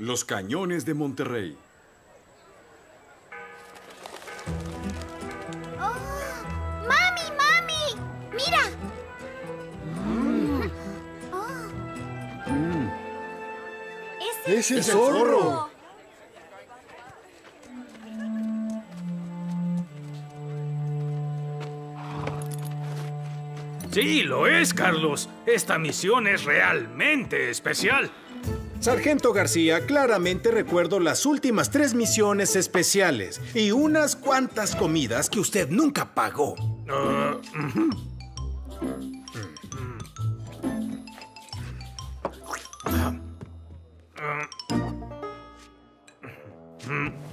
Los cañones de Monterrey. ¡Oh! ¡Mami, mami! ¡Mira! Oh. ¡Ese ¡Es el zorro! Sí, lo es, Carlos. Esta misión es realmente especial. Sargento García, claramente recuerdo las últimas tres misiones especiales y unas cuantas comidas que usted nunca pagó.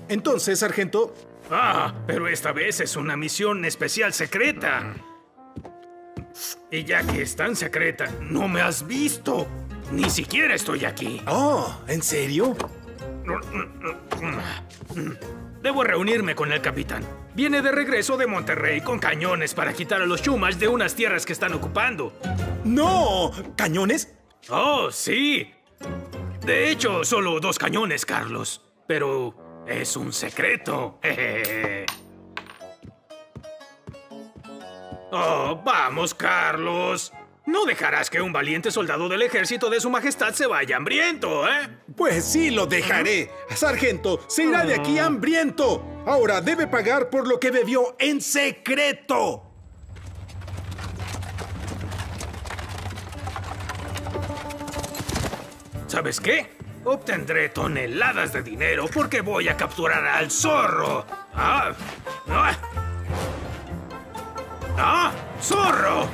Entonces, sargento, Ah, pero esta vez es una misión especial secreta. Y ya que es tan secreta, no me has visto. Ni siquiera estoy aquí. oh, ¿en serio? Debo reunirme con el capitán. Viene de regreso de Monterrey con cañones para quitar a los Chumash de unas tierras que están ocupando. ¡No! ¿Cañones? Oh, sí. De hecho, solo dos cañones, Carlos. Pero es un secreto. Oh, vamos, Carlos. No dejarás que un valiente soldado del ejército de su majestad se vaya hambriento, ¿eh? Pues sí, lo dejaré. Sargento, se irá de aquí hambriento. Ahora debe pagar por lo que bebió en secreto. ¿Sabes qué? Obtendré toneladas de dinero porque voy a capturar al zorro. ¡Ah! ¡Ah! ¡Ah! ¡Zorro!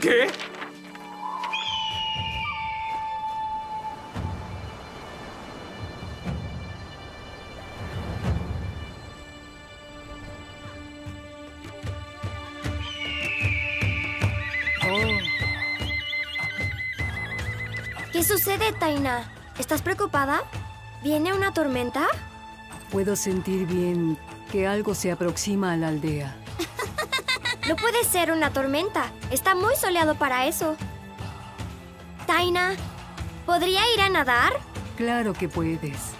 ¿Qué? ¿Qué sucede, Taina? ¿Estás preocupada? ¿Viene una tormenta? Puedo sentir bien que algo se aproxima a la aldea. No puede ser una tormenta. Está muy soleado para eso. Taina, ¿podría ir a nadar? Claro que puedes.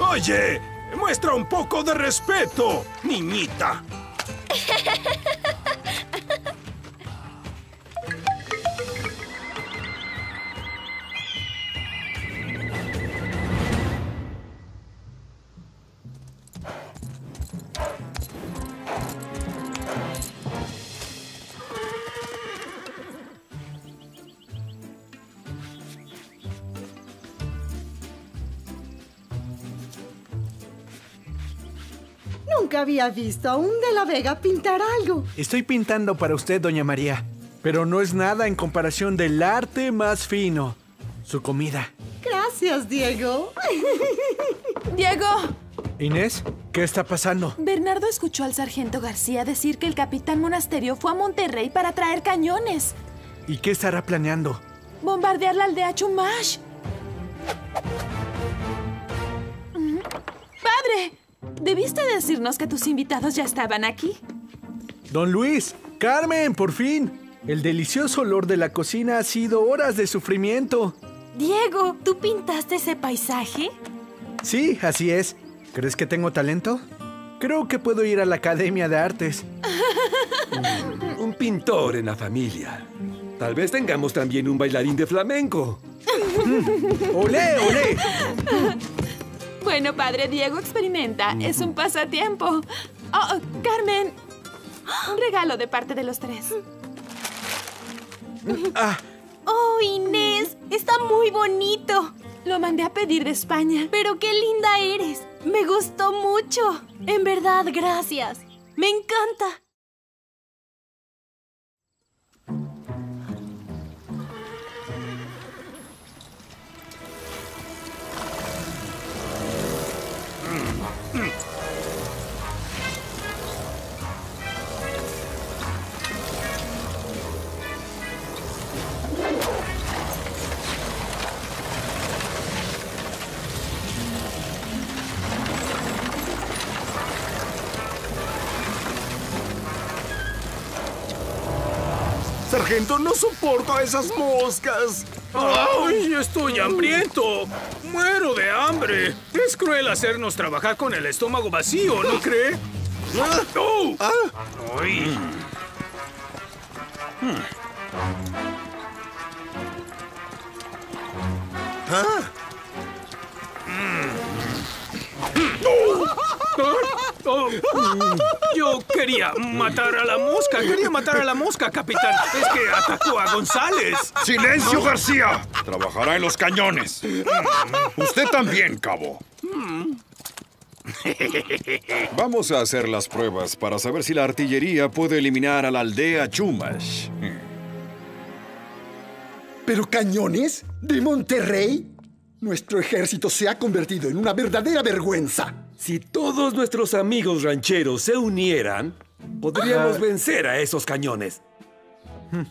Oye, muestra un poco de respeto, niñita. Nunca había visto a un de la Vega pintar algo. Estoy pintando para usted, doña María. Pero no es nada en comparación del arte más fino. Su comida. Gracias, Diego. Diego, Inés, ¿qué está pasando? Bernardo escuchó al sargento García decir que el capitán Monasterio fue a Monterrey para traer cañones. ¿Y qué estará planeando? Bombardear la aldea Chumash. ¿Debiste decirnos que tus invitados ya estaban aquí? Don Luis, Carmen, por fin. El delicioso olor de la cocina ha sido horas de sufrimiento. Diego, ¿tú pintaste ese paisaje? Sí, así es. ¿Crees que tengo talento? Creo que puedo ir a la Academia de Artes. Un pintor en la familia. Tal vez tengamos también un bailarín de flamenco. ¡Olé, olé! Bueno, padre, Diego experimenta. Es un pasatiempo. Oh, oh, Carmen. Un regalo de parte de los tres. Ah, Oh, Inés, está muy bonito. Lo mandé a pedir de España. Pero qué linda eres. Me gustó mucho. En verdad, gracias. Me encanta. Sargento, no soporto a esas moscas. ¡Ay, estoy hambriento! ¡Muero de hambre! Es cruel hacernos trabajar con el estómago vacío, ¿no cree? ¡Oh! ¡Ay! Oh, Yo quería matar a la mosca, quería matar a la mosca, capitán. Es que atacó a González. ¡Silencio, García! Trabajará en los cañones. Usted también, cabo. Vamos a hacer las pruebas para saber si la artillería puede eliminar a la aldea Chumash. ¿Pero cañones? ¿De Monterrey? Nuestro ejército se ha convertido en una verdadera vergüenza. Si todos nuestros amigos rancheros se unieran, podríamos Ah. vencer a esos cañones.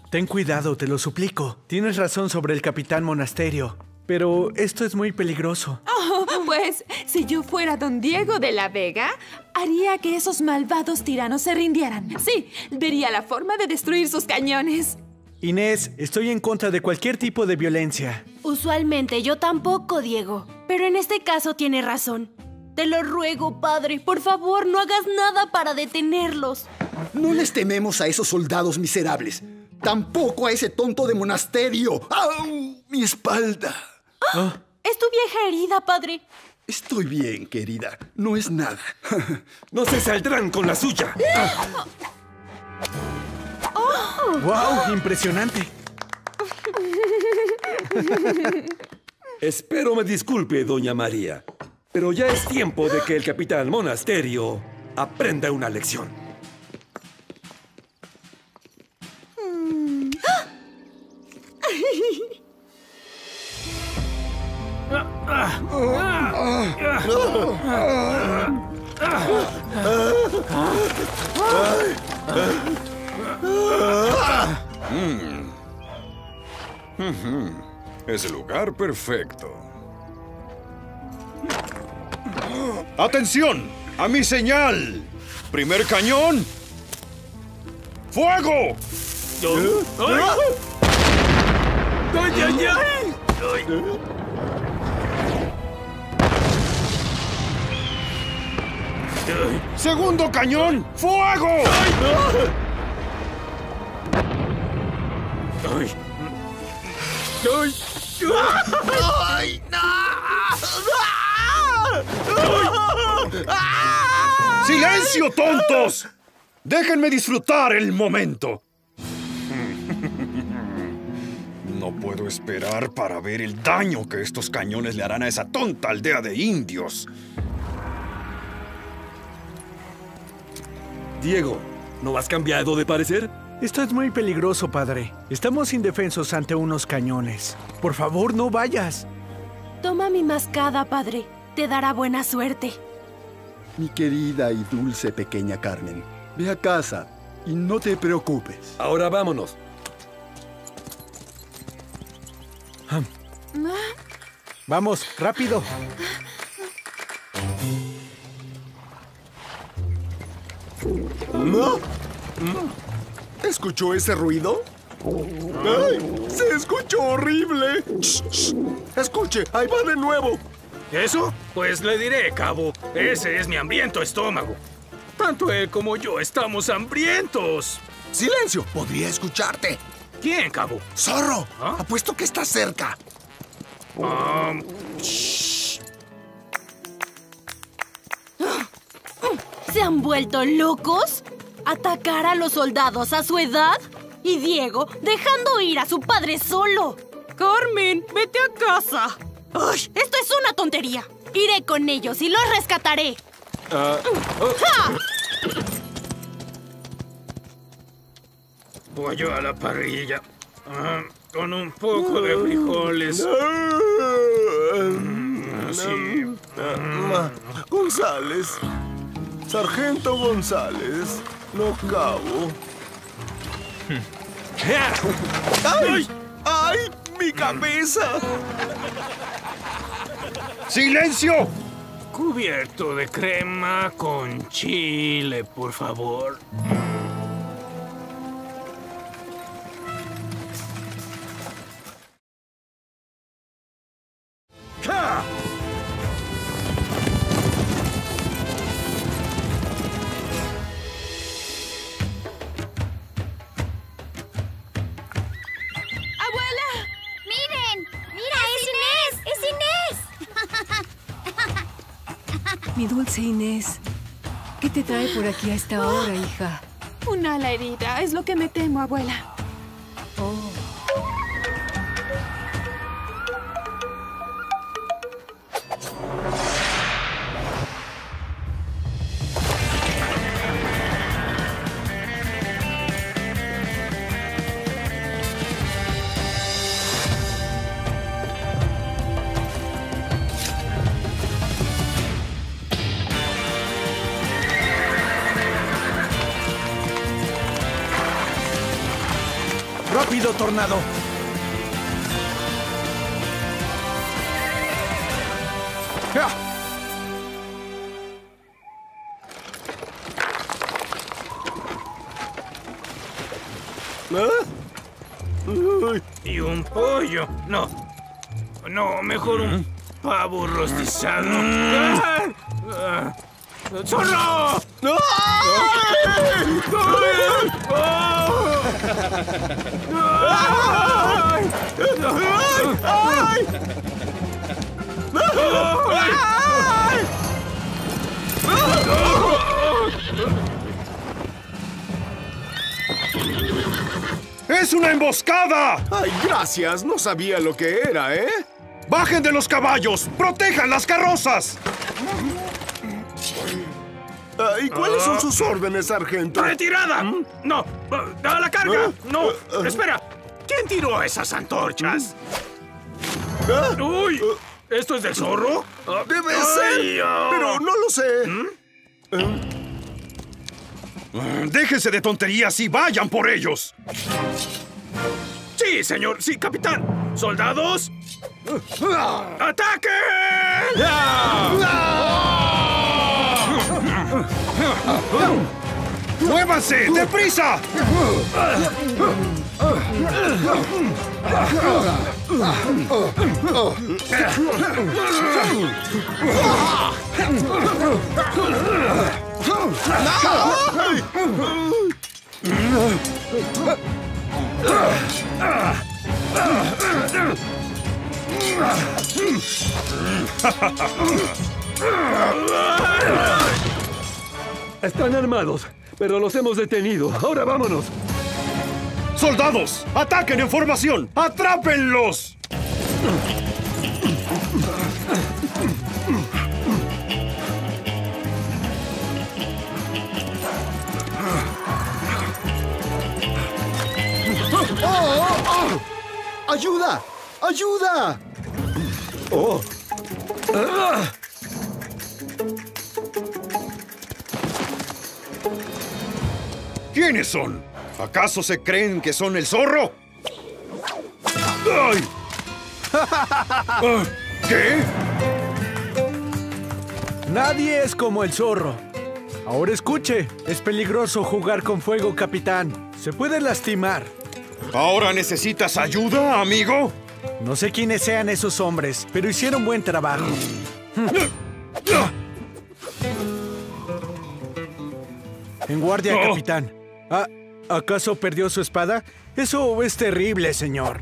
Ten cuidado, te lo suplico. Tienes razón sobre el capitán monasterio. Pero esto es muy peligroso. Oh, pues, si yo fuera don Diego de la Vega, haría que esos malvados tiranos se rindieran. Sí, vería la forma de destruir sus cañones. Inés, estoy en contra de cualquier tipo de violencia. Usualmente yo tampoco, Diego. Pero en este caso tiene razón. Te lo ruego, padre. Por favor, no hagas nada para detenerlos. No les tememos a esos soldados miserables. Tampoco a ese tonto de monasterio. ¡Au! Mi espalda. Es tu vieja herida, padre. Estoy bien, querida. No es nada. No se saldrán con la suya. ¡Wow! Impresionante. Espero me disculpe, doña María, pero ya es tiempo de que el capitán monasterio aprenda una lección. Es el lugar perfecto. ¡Atención! ¡A mi señal! ¡Primer cañón! ¡Fuego! ¡Segundo cañón! ¡Fuego! Ay. Ay. ¡Ay, ¡Silencio, tontos! Déjenme disfrutar el momento. No puedo esperar para ver el daño que estos cañones le harán a esa tonta aldea de indios. Diego, ¿no has cambiado de parecer? Esto es muy peligroso, padre. Estamos indefensos ante unos cañones. Por favor, no vayas. Toma mi mascada, padre. Te dará buena suerte. Mi querida y dulce pequeña Carmen, ve a casa y no te preocupes. Ahora vámonos. Vamos, rápido. ¿No? ¿Escuchó ese ruido? ¡Ay! ¡Se escuchó horrible! Shh, shh. Escuche, ahí va de nuevo. ¿Eso? Pues le diré, cabo. Ese es mi hambriento estómago. Tanto él como yo estamos hambrientos. ¡Silencio! Podría escucharte. ¿Quién, cabo? ¡Zorro! ¿Ah? Apuesto que está cerca. Ah, ¿Se han vuelto locos? ¿Atacar a los soldados a su edad? Y Diego dejando ir a su padre solo. Carmen, vete a casa. ¡Ay! Esto es una tontería. Iré con ellos y los rescataré. ¡Ja! pollo a la parrilla. Ah, con un poco de frijoles. Mm, Así. Ma- González. Sargento González. No cabo. ¡Ay! ¡Ay! ¡Mi cabeza! ¡Silencio! Cubierto de crema con chile, por favor. Mi dulce Inés. ¿Qué te trae por aquí a esta hora, hija? Una ala herida, es lo que me temo, abuela. Oh. ¡Rápido, tornado! ¡Ja! Y un pollo. No. No, mejor un pavo rostizado. ¡Ah! ¡Es una emboscada! Ay, gracias. No sabía lo que era, ¿eh? ¡Bajen de los caballos! ¡Protejan las carrozas! ¿Y cuáles son sus órdenes, sargento? ¡Retirada! No, a la carga. No, espera. ¿Quién tiró esas antorchas? ¡Uy! ¿Esto es del zorro? Debe Ay, ser, ah. pero no lo sé. Déjense de tonterías y vayan por ellos. Sí, señor. Sí, capitán. ¡Soldados! ¡Ataquen! ¡Muévanse! ¡Deprisa! Están armados, pero los hemos detenido. Ahora vámonos. ¡Soldados! ¡Ataquen en formación! ¡Atrápenlos! ¡Oh, oh, oh! ¡Ayuda! ¡Ayuda! ¡Oh! ¿Quiénes son? ¿Acaso se creen que son el zorro? ¡Ay! Ah, ¿Qué? Nadie es como el zorro. Ahora escuche, es peligroso jugar con fuego, capitán. Se puede lastimar. ¿Ahora necesitas ayuda, amigo? No sé quiénes sean esos hombres, pero hicieron buen trabajo. En guardia, Oh. capitán. Ah, ¿Acaso perdió su espada? Eso es terrible, señor.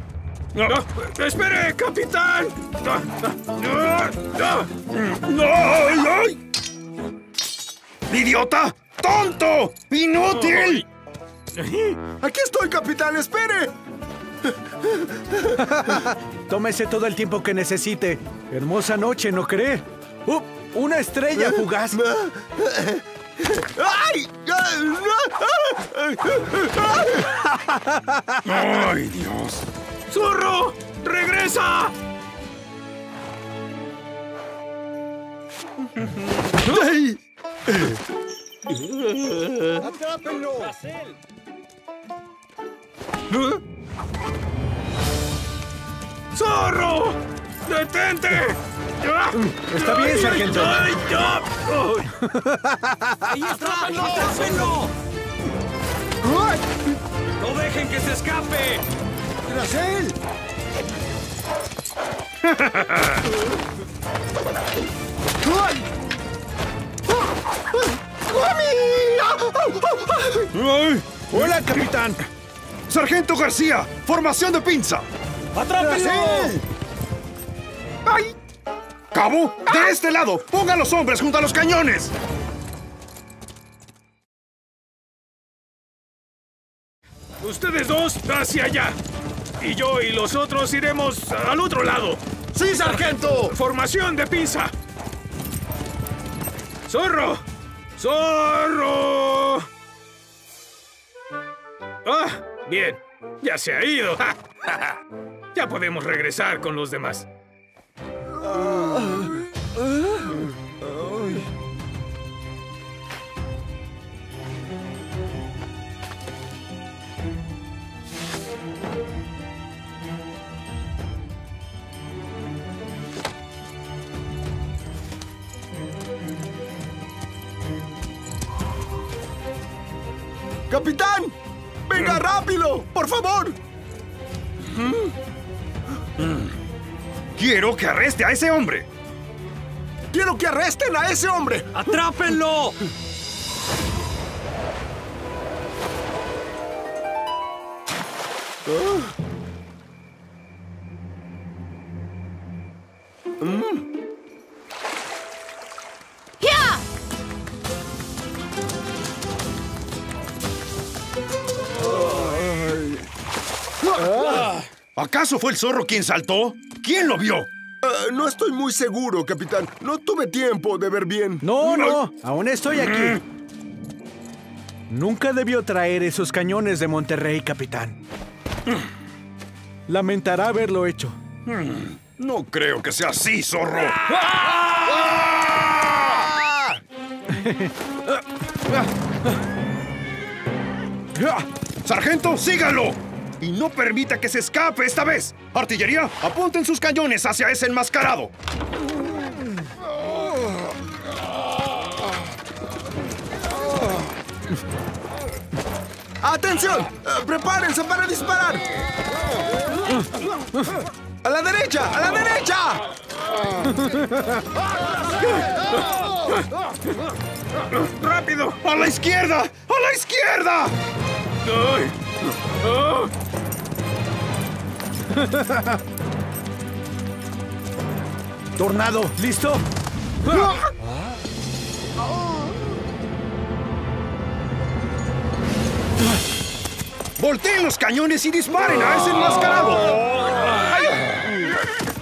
¡Espere, capitán! ¡Ah! ¡Ah! ¡Ah! ¡Ay, ay! ¡Idiota! ¡Tonto! ¡Inútil! Aquí estoy, capitán, espere. Tómese todo el tiempo que necesite. Hermosa noche, ¿no cree? ¡Uh! ¡Una estrella fugaz! ¡Ay! ¡Ay, Dios! ¡Zorro! ¡Regresa! ¡Ay! ¡Atrápenlo! ¡Zorro! ¡Detente! Está bien, Ay, sargento. ¡Ay, ya! ¡Ahí está! ¡Atrápenlo! ¡Ay! ¡No dejen que se escape! ¡Tras él! ¡Ay! ¡Ay! ¡Hola, capitán! ¡Sargento García! ¡Formación de pinza! ¡Tras ¡Atrápenlo! ¡Ay! ¡Cabo! ¡De este lado! ¡Ponga a los hombres junto a los cañones! Ustedes dos hacia allá. Y yo y los otros iremos al otro lado. ¡Sí, sargento! Formación de pinza. ¡Zorro! ¡Zorro! Ah, bien. Ya se ha ido. ya podemos regresar con los demás. ¡Capitán! ¡Venga rápido! ¡Por favor! Quiero que arreste a ese hombre. ¡Quiero que arresten a ese hombre! ¡Atrápenlo! ¡Ya! ¿Acaso fue el zorro quien saltó? ¿Quién lo vio? Ah, no estoy muy seguro, capitán. No tuve tiempo de ver bien. No, no, aún estoy aquí. Nunca debió traer esos cañones de Monterrey, capitán. Lamentará haberlo hecho. No creo que sea así, zorro. ¡Sargento, sígalo! Y no permita que se escape esta vez. Artillería, apunten sus cañones hacia ese enmascarado. ¡Atención! ¡Prepárense para disparar! ¡A la derecha! ¡A la derecha! ¡Rápido! ¡A la izquierda! ¡A la izquierda! ¡Ay! ¡Ah! Tornado, ¿listo? ¡Volteen los cañones y disparen a ese enmascarado!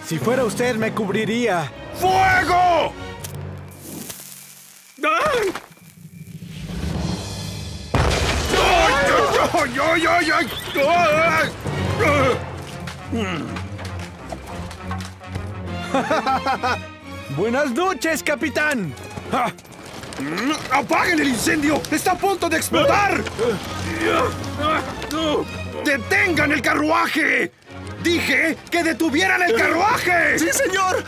Si fuera usted, me cubriría. ¡Fuego! ¡Ay! ¡Ay, ay, ay, ay! ¡Ay! Buenas noches, capitán. Ah. ¡Apaguen el incendio! ¡Está a punto de explotar! ¡Detengan el carruaje! ¡Dije que detuvieran el carruaje! ¡Sí, señor!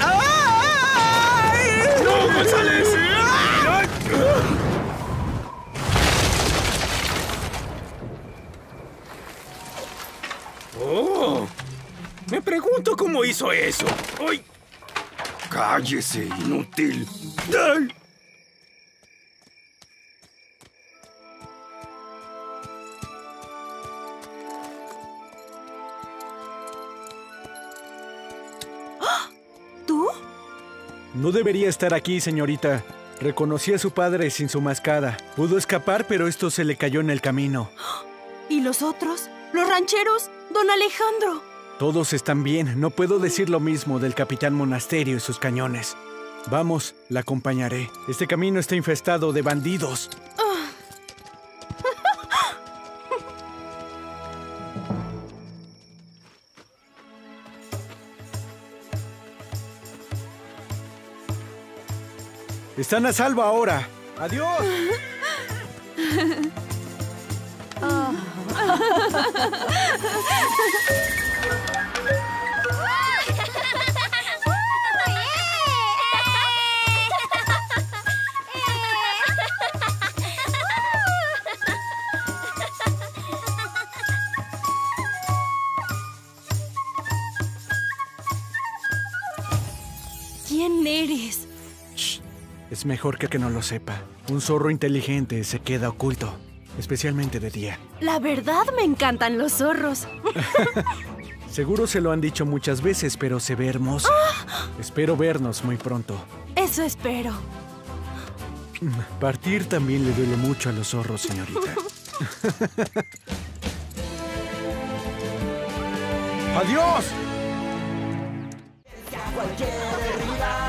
¡Ay! ¡No, González! ¡Oh! Me pregunto cómo hizo eso. ¡Ay! ¡Cállese, inútil! ¡Ay! ¿Tú? No debería estar aquí, señorita. Reconocí a su padre sin su mascada. Pudo escapar, pero esto se le cayó en el camino. ¿Y los otros? ¿Los rancheros? ¿Don Alejandro? Todos están bien. No puedo decir lo mismo del capitán Monasterio y sus cañones. Vamos, la acompañaré. Este camino está infestado de bandidos. Están a salvo ahora. ¡Adiós! ¿Quién eres? Es mejor que que no lo sepa. Un zorro inteligente se queda oculto, especialmente de día. La verdad me encantan los zorros. Seguro se lo han dicho muchas veces, pero se ve hermosa. Espero vernos muy pronto. Eso espero. Partir también le duele mucho a los zorros, señorita. ¡Adiós! Cualquier